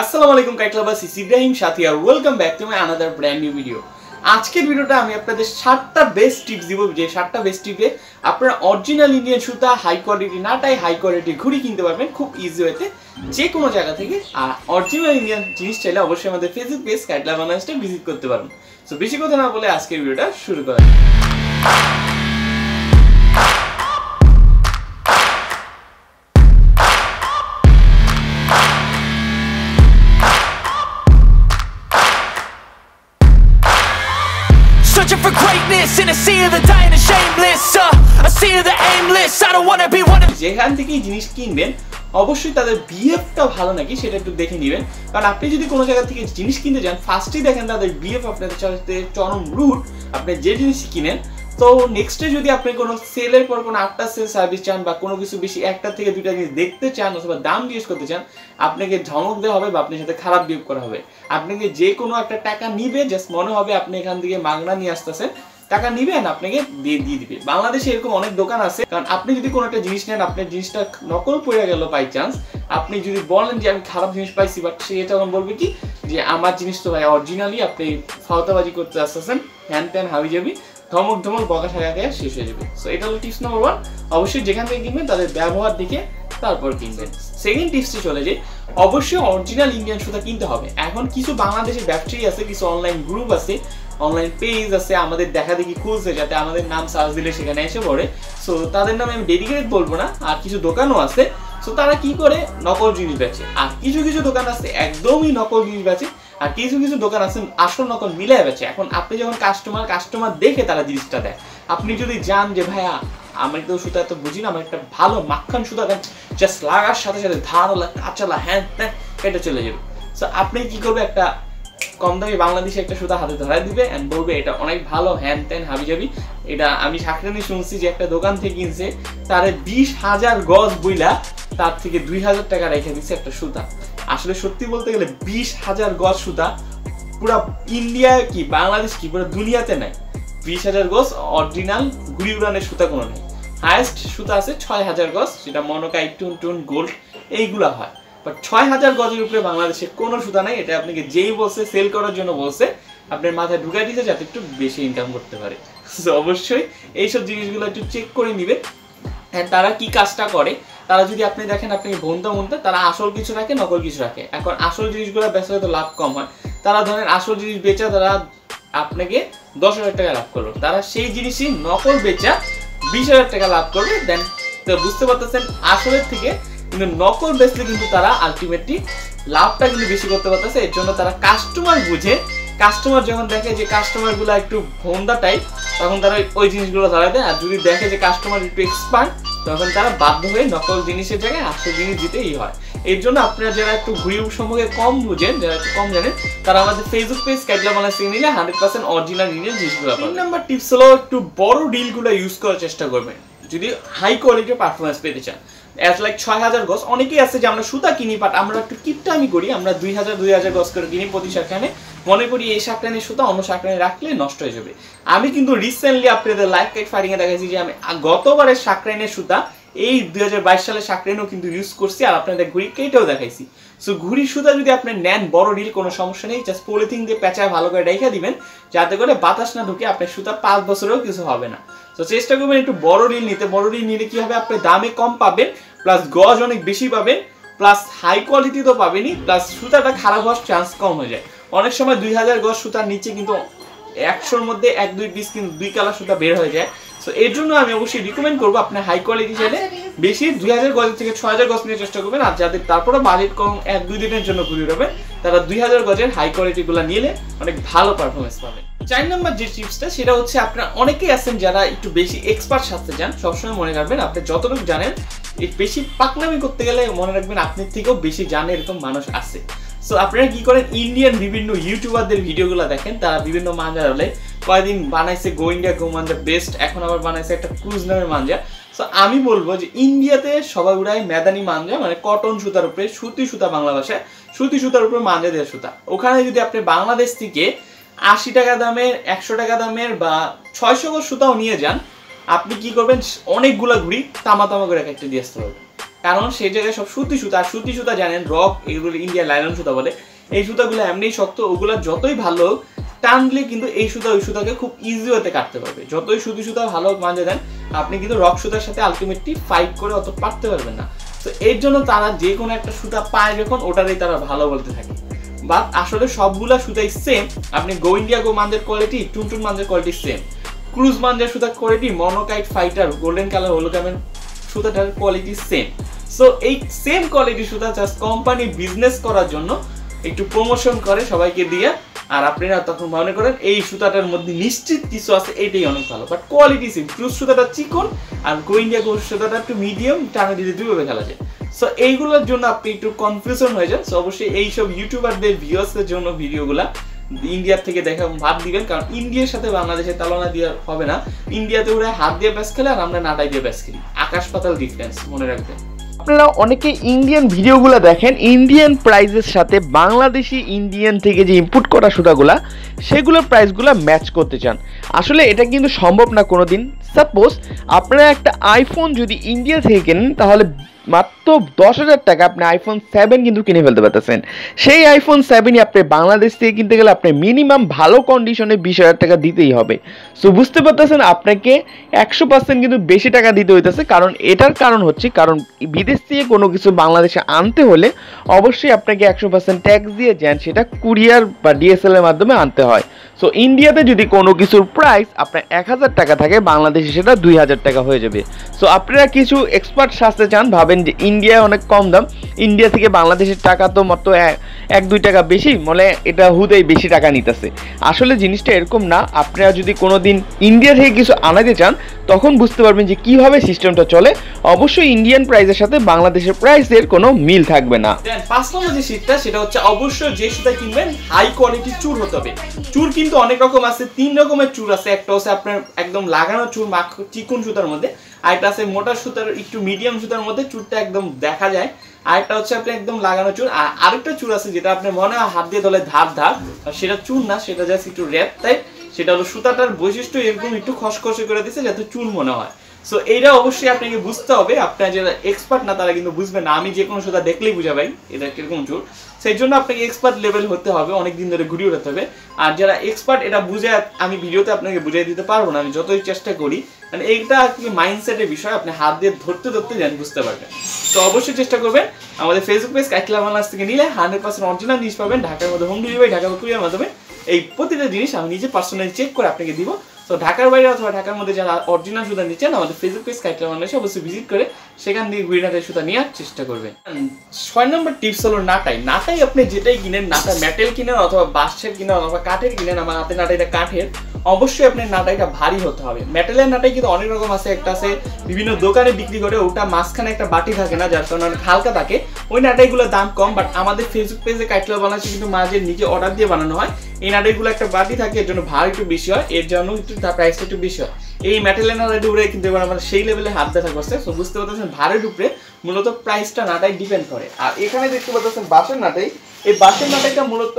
আসসালামু আলাইকুম কাইটলাবাস ইব্রাহিম সাথী, আর welcome back to my another brand new video আজকের ভিডিওটা আমি আপনাদের সাতটা বেস্ট টিপস দিব, যে সাতটা বেস্ট টিপে আপনারা অরিজিনাল ইন্ডিয়ান সুতা হাই কোয়ালিটি নাটাই হাই কোয়ালিটি ঘুড়ি কিনতে পারবেন খুব ইজি ওয়েতে যে কোনো জায়গা থেকে। আর অরিজিনাল ইন্ডিয়ান জিনিস চাইলে অবশ্যই আমাদের ফেসবুক পেজ কাইটলা বানাসটা ভিজিট করতে পারবেন সো বেশি কথা না বলে আজকের ভিডিওটা শুরু করা of the dying and shameless. Uh, sea of the aimless. I don't wanna be one of যেখান থেকে জিনিস কিনবেন অবশ্যই তাদের বিহেভটা ভালো নাকি সেটা একটু দেখে নেবেন কারণ আপনি যদি কোনো জায়গা থেকে জিনিস কিনতে যান ফার্স্টেই দেখেন তাদের বিহেভ আপনাদের সাথে চরম রুট আপনি যে জিনিস কিনেন তো নেক্সটে যদি আপনি কোনো সেলের পর কোনো আফটার সেল সার্ভিস চান বা কোনো কিছু বেশি একটা থেকে দুইটা জিনিস দেখতে চান অথবা দাম জিজ্ঞেস করতে চান আপনাকে ধমক দেওয়া হবে বা আপনার সাথে খারাপ বিহেভ করা হবে আপনাকে যে কোনো একটা টাকা নিবে জাস্ট মনে হবে আপনি এখান থেকে মাগনা নিয়ে আসতেছেন টাকা নিবেন, আপনাকে দিয়ে দিয়ে দিবে। বাংলাদেশে এরকম অনেক দোকান আছে। কারণ আপনি যদি কোনো একটা জিনিস নেন, আপনার জিনিসটা নকল পড়ে গেল বাই চান্স আপনি যদি বলেন যে, আমি খারাপ জিনিস পাইছি বাট সে তখন বলবে কি? যে, আমার জিনিস তো ভাই অরিজিনালি আপনি ফাওতাবাজি করতে আসতেছেন, হ্যান ত্যান হাবি যাবি ধমক ধমক, বকা ঠাকা খেয়ে শেষ হয়ে যাবে। সো এটা হলো টিপস নম্বর ওয়ান অবশ্যই যেখান থেকে কিনবেন, তাদের ব্যবহার দেখে তারপর কিনবেন। সেকেন্ড টিপসে চলে যে অবশ্যই অরিজিনাল ইন্ডিয়ান সুতা কিনতে হবে। এখন কিছু বাংলাদেশের ব্যবসায়ী আছে, কিছু অনলাইন গ্রুপ আছে অনলাইন পেজ আছে, আমাদের দেখা দেখি খুঁজছে, যাতে আমাদের নাম সার্চ দিলে সেখানে এসে পড়ে। সো তাদের নামে আমি ডেডিকেটেড বলব না, আর কিছু দোকানও আছে। সো তারা কি করে? নকল জিনিস বেচে। আর কিছু কিছু দোকান আছে, একদমই নকল জিনিস বেচে। আর কিছু কিছু দোকান আছে, আসল নকল মিলাই বেচে। এখন আপনি যখন কাস্টমার কাস্টমার দেখে তারা জিনিসটা দেয়। আপনি যদি যান যে, ভাইয়া আমি তো সুতা এত বুঝি না, আমার একটা ভালো মাখন সুতা দেন। জাস্ট লাগার সাথে সাথে ধারালা, কাঁচালা, হ্যান ত্যান কেটে চলে যাবে। সো আপনি কি করবে? একটা কম দামি বাংলাদেশে একটা সুতা হাতে ধরাই দিবে এন্ড বলবে এটা অনেক ভালো হ্যান ত্যান হাবি যাবি এটা আমি সাকরানি শুনছি যে একটা দোকান থেকে কিনছে, তারে বিশ হাজার গজ বইলা তার থেকে দুই হাজার টাকা রেখে দিচ্ছে একটা সুতা। আসলে সত্যি বলতে গেলে বিশ হাজার গজ সুতা পুরা ইন্ডিয়া কি বাংলাদেশ কি পুরো দুনিয়াতে নাই। বিশ হাজার গজ অরিজিনাল ঘুড়ি উড়ানের সুতা কোনো নেই। হায়েস্ট সুতা আছে ছয় হাজার গজ, যেটা মনোকাই টুন টুন গোল্ড এইগুলা হয়। বাট ছয় হাজার গজের উপরে বাংলাদেশে কোনো সুতা নাই এটা আপনাকে যেই বলছে সেল করার জন্য বলছে আপনার মাথায় ঢুকাই দিতে যাতে একটু বেশি ইনকাম করতে পারে। So, অবশ্যই এইসব জিনিসগুলো একটু চেক করে নিবে হ্যাঁ তারা কি কাজটা করে? তারা যদি আপনি দেখেন আপনি বনতে বনতে তারা আসল কিছু রাখে নকল কিছু রাখে। এখন আসল জিনিসগুলো বেচা তো লাভ কম হয়। তারা ধরেন আসল জিনিস বেচা তারা আপনাকে দশ হাজার টাকা লাভ করল। তারা সেই জিনিসই নকল বেচা বিশ হাজার টাকা লাভ করবে। দেন তো বুঝতে পারতেছেন আসলের থেকে কিন্তু নকল বেচলে কিন্তু তারা আলটিমেটলি লাভটা কিন্তু বেশি করতে পারতেছে। এর জন্য তারা কাস্টমার বুঝে। কাস্টমার যখন দেখে যে কাস্টমারগুলো একটু ভোন্দা টাইপ তখন তারা ওই জিনিসগুলো ধরায় দেয়। আর যদি দেখে যে কাস্টমার একটু এক্সপার্ট তখন তারা বাধ্য হয়ে নকল জিনিসের জায়গায় আসল জিনিস দিতেই হয়। এর জন্য আপনারা যারা একটু ঘুরি সম্পর্কে কম বুঝেন, যারা একটু কম জানেন, তারা আমাদের ফেসবুক পেজ ক্যাটলা বানা সিং নিলে হান্ড্রেড পার্সেন্ট অরিজিনাল ইন্ডিয়ান জিনিসগুলো তিন নাম্বার টিপস হলো একটু বড় ডিলগুলো ইউজ করার চেষ্টা করবেন। যদি হাই কোয়ালিটির পারফরমেন্স পেতে চান অ্যাজ লাইক ছয় হাজার গজ। অনেকেই আছে যে আমরা সুতা কিনি বাট আমরা একটু কিপটামি করি। আমরা দুই হাজার দুই হাজার গজ করে কিনি প্রতি শাখানে মনে করি এই শাকরানির সুতা অন্য শাকরানি রাখলে নষ্ট হয়ে যাবে। আমি কিন্তু রিসেন্টলি আপনাদের লাইফ কাইট ফাইটিং এ দেখাইছি যে আমি গতবারের শাকরাইনের সুতা এই দুই সালের শাকরাইনও কিন্তু ইউজ করছি আর আপনাদের ঘুড়ি কেটেও দেখাইছি। সো ঘুড়ি সুতা যদি আপনি নেন, বড় ডিল কোনো সমস্যা নেই জাস্ট পলিথিন দিয়ে পেঁচায় ভালো করে রেখে দিবেন, যাতে করে বাতাস না ঢুকে আপনার সুতা পাঁচ বছরেও কিছু হবে না। তো চেষ্টা করবেন একটু বড় রিল নিতে। বড় রিল নিলে কি হবে? আপনি দামে কম পাবেন প্লাস গজ অনেক বেশি পাবেন প্লাস হাই কোয়ালিটি তো পাবেনই প্লাস সুতাটা খারাপ হওয়ার চান্স কম হয়ে যায়। অনেক সময় দুই হাজার গজ সুতার নিচে কিন্তু একশোর মধ্যে এক দুই পিস কিন্তু দুই কালার সুতা বের হয়ে যায়। সো এর জন্য আমি অবশ্যই রিকমেন্ড করব আপনি হাই কোয়ালিটি চাইলে বেশি দুই হাজার গজের থেকে ছয় হাজার গজ নিয়ে চেষ্টা করবেন। আর যাদের তারপরে বাজেট কম এক দুই দিনের জন্য ঘুরে যাবেন তারা দুই হাজার গজের হাই কোয়ালিটি গুলো নিলে অনেক ভালো পারফরমেন্স পাবে। চার নম্বর যে টিপসটা সেটা হচ্ছে আপনারা অনেকেই আছেন যারা একটু বেশি এক্সপার্ট সাজতে যান সবসময় মনে রাখবেন আপনি যতটুকু জানেন এই বেশি পাকনামি করতে গেলে মনে রাখবেন আপনার থেকেও বেশি জানে এরকম মানুষ আছে। সো আপনারা কি করেন? ইন্ডিয়ান বিভিন্ন ইউটিউবারদের ভিডিওগুলো দেখেন তারা বিভিন্ন হলে কয়েকদিন বানাইছে গো ইন্ডিয়া গো মাঞ্জা বেস্ট এখন আবার বানাইছে একটা ক্রুজ নামের মাঞ্জা সো আমি বলব যে ইন্ডিয়াতে সবাই উড়ায় মেদানি মাঞ্জা মানে কটন সুতার উপরে, সুতি সুতা বাংলা ভাষায়। সুতি সুতার উপরে মাঞ্জা দেওয়া সুতা। ওখানে যদি আপনি বাংলাদেশ থেকে আশি টাকা দামের, একশো টাকা দামের বা ছয়শো সুতাও নিয়ে যান, আপনি কি করবেন? অনেকগুলা ঘুড়ি তামা তামা করে কেটে দিয়ে আসতে পারবেন কারণ সেই জায়গায় সব সুতি সুতা, আর সুতি সুতা জানেন, রক, এগুলো ইন্ডিয়ান লাইলন সুতা বলে। এই সুতাগুলো এমনিই শক্ত, ওগুলো যতই ভালো টানলে কিন্তু এই সুতা ওই সুতাকে খুব ইজি হতে কাটতে পারবে। যতই সুতি সুতা ভালো মাঝে দেন, আপনি কিন্তু রক সুতার সাথে আলটিমেটলি ফাইট করে অত পারতে পারবেন না। তো এর জন্য তারা যে কোনো একটা সুতা পায় যখন, ওটারই তারা ভালো বলতে থাকে। বাট আসলে সবগুলা সুতাই সেম আপনি গো ইন্ডিয়া গো মাঞ্জের কোয়ালিটি টুনটুন মাঞ্জের কোয়ালিটি সেম ক্রুজ মানদের সুতার কোয়ালিটি মনোকাইট ফাইটার গোল্ডেন কালার হলোগ্রামের সুতাটার কোয়ালিটি সেম সো এই সেম কোয়ালিটি সুতা জাস্ট কোম্পানি বিজনেস করার জন্য একটু প্রমোশন করে সবাইকে দিয়ে আর আপনারা তখন মনে করেন এই সুতাটার মধ্যে নিশ্চিত কিছু আছে এইটাই অনেক ভালো। বাট কোয়ালিটি সেম ক্রুজ সুতাটা চিকন আর গো ইন্ডিয়া গো সুতাটা একটু মিডিয়াম টানা দিতে দুইভাবে খেলা যায়। সো এইগুলোর জন্য আপনি একটু কনফিউশন হয়ে যান। সো অবশ্যই এইসব ইউটিউবারদের ভিউয়ার্সের জন্য ভিডিওগুলা ইন্ডিয়ার থেকে দেখা ভাব দিবেন। কারণ ইন্ডিয়ার সাথে বাংলাদেশের তালনা দিয়ে হবে না। ইন্ডিয়াতে ওরা হাত দিয়ে ব্যাস খেলে আর আমরা নাটাই দিয়ে ব্যাস খেলি। আকাশ পাতাল ডিফারেন্স মনে রাখবেন। আপনারা অনেকে ইন্ডিয়ান ভিডিওগুলো দেখেন ইন্ডিয়ান প্রাইজের সাথে বাংলাদেশি ইন্ডিয়ান থেকে যে ইম্পোর্ট করা সুতাগুলা, সেগুলোর প্রাইসগুলো ম্যাচ করতে চান। আসলে এটা কিন্তু সম্ভব না কোনো দিন সাপোজ আপনারা একটা আইফোন যদি ইন্ডিয়া থেকে কেনেন, তাহলে মাত্র দশ হাজার টাকা আপনি আইফোন সেভেন কিন্তু কিনে ফেলতে পারতেছেন। সেই আইফোন সেভেনই আপনি বাংলাদেশ থেকে কিনতে গেলে আপনি মিনিমাম ভালো কন্ডিশনে বিশ হাজার টাকা দিতেই হবে। সো বুঝতে পারতেছেন আপনাকে একশো পার্সেন্ট কিন্তু বেশি টাকা দিতে হইতেছে, কারণ এটার কারণ হচ্ছে, কারণ বিদেশ থেকে কোনো কিছু বাংলাদেশে আনতে হলে অবশ্যই আপনাকে একশো পার্সেন্ট ট্যাক্স দিয়ে যান সেটা কুরিয়ার বা ডিএসএল এর মাধ্যমে আনতে হয়। সো ইন্ডিয়াতে যদি কোনো কিছুর প্রাইস আপনার এক হাজার টাকা থাকে, বাংলাদেশে সেটা দুই হাজার টাকা হয়ে যাবে। সো আপনারা কিছু এক্সপার্ট সাজতে চান ভাবেন যে ইন্ডিয়ায় অনেক কম দাম। ইন্ডিয়া থেকে বাংলাদেশের টাকা তো মাত্র এক- দুই টাকা বেশি মানে এটা হুদেই বেশি টাকা নিতেছে। আসলে জিনিসটা এরকম না, আপনারা যদি কোনো দিন ইন্ডিয়া থেকে কিছু আনাতে চান, তখন বুঝতে পারবেন যে কীভাবে সিস্টেমটা চলে। অবশ্যই ইন্ডিয়ান প্রাইসের সাথে বাংলাদেশের প্রাইসের কোনো মিল থাকবে না। পাঁচ নম্বর যে শীতটা, সেটা হচ্ছে অবশ্যই যে সুতা কিনবেন হাই কোয়ালিটির চুর হতে হবে। চুর কিন্তু অনেক রকম আছে, তিন রকমের চুর আছে। একটা হচ্ছে আপনার একদম লাগানো চুর, মাখ চিকুন সুতার মধ্যে আরেকটা আছে মোটা সুতার, একটু মিডিয়াম সুতার মধ্যে চুরটা একদম দেখা যায়। আরেকটা হচ্ছে আপনি একদম লাগানো চুল। আর আরেকটা চুর আছে যেটা আপনার মনে হয় হাত দিয়ে ধরলে ধাপ ধাপ সেটা চুল না, সেটা জাস্ট একটু র্যাপ টাইপ সেটা হলো সুতাটার বৈশিষ্ট্য এরকম একটু খসখসে করে দিচ্ছে যাতে চুর মনে হয়। সো এইটা অবশ্যই আপনাকে বুঝতে হবে। আপনার যারা এক্সপার্ট না, তারা কিন্তু বুঝবে না। আমি যে কোনো সুতা দেখলেই বুঝা ভাই এটা কীরকম চুর। সেই জন্য আপনাকে এক্সপার্ট লেভেল হতে হবে অনেক দিন ধরে ঘুরিয়ে উঠাতে হবে। আর যারা এক্সপার্ট এটা বুঝে আমি ভিডিওতে আপনাকে বুঝিয়ে দিতে পারব না, আমি যতই চেষ্টা করি। মানে এইটা কি মাইন্ডসেটের বিষয়, আপনি হাত দিয়ে ধরতে ধরতে যেন, বুঝতে পারবেন। তো অবশ্যই চেষ্টা করবেন। আমাদের ফেসবুক পেজ কাইকলা বাংলাদেশ থেকে নিলে হান্ড্রেড পার্সেন্ট অরিজিনাল জিনিস পাবেন। ঢাকার মধ্যে হোম ডেলিভারি ঢাকা কুরিয়ার মাধ্যমে। এই প্রতিটা জিনিস আমি নিজে পার্সোনালি চেক করে আপনাকে দিব। তো ঢাকার বাইরে অথবা ঢাকার মধ্যে যারা অরিজিনাল সুতা নিচ্ছেন আমাদের ফেসবুক পেজ কাইটলা অবশ্যই ভিজিট করে সেখান থেকে গুইনাটের সুতা নেওয়ার চেষ্টা করবেন ছয় নম্বর টিপস হলো নাটাই। নাটাই আপনি যেটাই কিনেন, নাটা মেটেল কিনেন অথবা বাঁশের কিনেন অথবা কাঠের কিনেন, আমার হাতে নাটাইটা কাঠের, অবশ্যই আপনার নাটাইটা ভারী হতে হবে। মেটেলের নাটাই কিন্তু অনেক রকম আছে, একটা আছে, বিভিন্ন দোকানে বিক্রি করে, ওটা মাঝখানে একটা বাটি থাকে না, যার কারণে অনেক হালকা থাকে। ওই নাটাইগুলোর দাম কম বাট আমাদের ফেসবুক পেজে কাইটলা বানাচ্ছে কিন্তু মাঝে নিজে অর্ডার দিয়ে বানানো হয়। এই নাটাইগুলো একটা বাটি থাকে, এর জন্য ভার একটু বেশি হয়, এর জন্য একটু প্রাইসটা একটু বেশি হয়। এই নাটাইটি উপরে কিন্তু এবার আমার সেই লেভেলে হাত ব্যথা করছে। তো বুঝতে পারতেছেন ভারের উপরে মূলত প্রাইসটা নাটাই ডিপেন্ড করে। আর এখানে দেখতে পাচ্ছেন বাঁশের নাটাই। এই বাঁশের নাটাইটা মূলত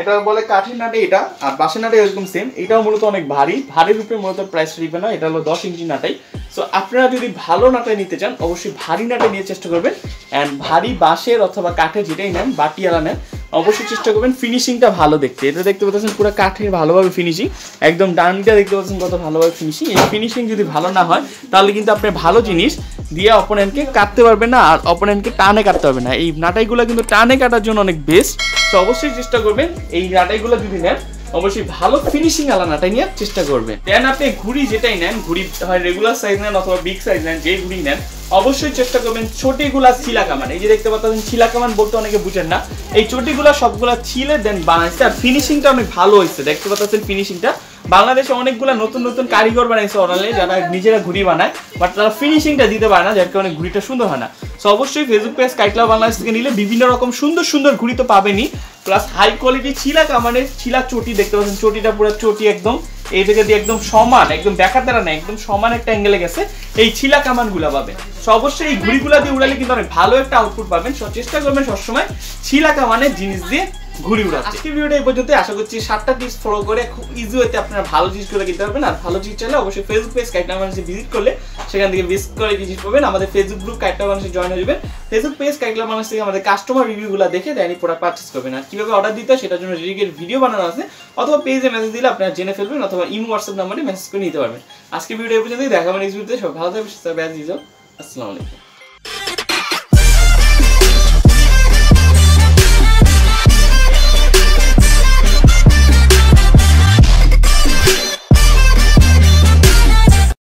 এটা বলে কাঠের নাটে এটা, আর বাঁশের নাটে এরকম সেম এটাও মূলত অনেক ভারী। ভারীর উপরে মূলত প্রাইস ডিপেন্ড হয়। এটা হলো দশ ইঞ্চি নাটাই। সো আপনারা যদি ভালো নাটাই নিতে চান, অবশ্যই ভারী নাটাই নিয়ে চেষ্টা করবেন। অ্যান্ড ভারী বাঁশের অথবা কাঠের যেটাই নেন, বাটিয়ালা নেন অবশ্যই চেষ্টা করবেন। ফিনিশিংটা ভালো দেখতে। এটা দেখতে পাচ্ছেন পুরো কাঠের ভালোভাবে ফিনিশিং একদম ডানটা দেখতে পাচ্ছেন কত ভালোভাবে ফিনিশিং এই ফিনিশিং যদি ভালো না হয়, তাহলে কিন্তু আপনি ভালো জিনিস দিয়ে অপোনেন্টকে কাটতে পারবেন না আর অপোনেন্টকে টানে কাটতে পারবেন না। এই নাটাইগুলো কিন্তু টানে কাটার জন্য অনেক বেস্ট তো অবশ্যই চেষ্টা করবেন। এই নাটাইগুলো যদি নেন অবশ্যই ভালো ফিনিশিং আলা নাটাই নেওয়ার চেষ্টা করবেন দেন আপনি ঘুড়ি যেটাই নেন, ঘুড়ি হয় রেগুলার সাইজ নেন অথবা বিগ সাইজ নেন যে ঘুড়ি নেন, অবশ্যই চেষ্টা করবেন ছোটিগুলা ছিলা কামান। এই যে দেখতে পাচ্ছেন, ছিলা কামান বলতে অনেকে বুঝেন না। এই চটিগুলা সবগুলা ছিলে দেন বানাইছে। আর ফিনিশিংটা অনেক ভালো হয়েছে। দেখতে পাচ্ছেন ফিনিশিংটা বাংলাদেশে অনেকগুলা নতুন নতুন কারিগর বানাইছে অনালে যারা নিজেরা ঘুড়ি বানায় বাট তারা ফিনিশিংটা দিতে পারে না, যার কারণে ঘুড়িটা সুন্দর হয় না। সো অবশ্যই ফেসবুক পেজ কাইটলা বাংলাদেশ থেকে নিলে বিভিন্ন রকম সুন্দর সুন্দর ঘুড়ি তো পাবেনই। প্লাস হাই কোয়ালিটি ছিলা কামানে ছিলা চটি দেখতে পাচ্ছেন। চটিটা পুরো চটি একদম। এই থেকে দিয়ে একদম সমান, একদম দেখা দ্বারা না একদম সমান একটা অ্যাঙ্গেলে গেছে। এই ছিলা কামানগুলা পাবে সো অবশ্যই এই ঘুড়িগুলা দিয়ে উড়ালে কিন্তু অনেক ভালো একটা আউটপুট পাবেন। চেষ্টা করবেন সবসময় ছিলা কামানের জিনিস দিয়ে ঘুরি উড়াচ্ছে আজকের ভিডিওটা এই পর্যন্ত আশা করছি সাতটা টিপস ফলো করে খুব ইজি ওয়েতে আপনারা ভালো জিনিসগুলো কিনতে পারবেন। আর ভালো জিনিস চাইলে অবশ্যই ফেসবুক পেজ কাইটনা মানুষে ভিজিট করলে সেখান থেকে ভিজিট করে জিনিস পাবেন। আমাদের ফেসবুক গ্রুপ কাইটনা মানুষে জয়েন হয়ে যাবেন। ফেসবুক পেজ কাইটনা মানুষ থেকে আমাদের কাস্টমার রিভিউগুলো দেখে দেন প্রোডাক্ট পারচেস করবেন। আর কীভাবে অর্ডার দিতে হয় সেটার জন্য রিগের ভিডিও বানানো আছে, অথবা পেজে মেসেজ দিলে আপনারা জেনে ফেলবেন, অথবা ইমো হোয়াটসঅ্যাপ নাম্বারে মেসেজ করে নিতে পারবেন। আজকে ভিডিও এই পর্যন্তই। দেখা হবে নেক্সট ভিডিওতে সব ভালো থাকবে। আসসালামু আলাইকুম।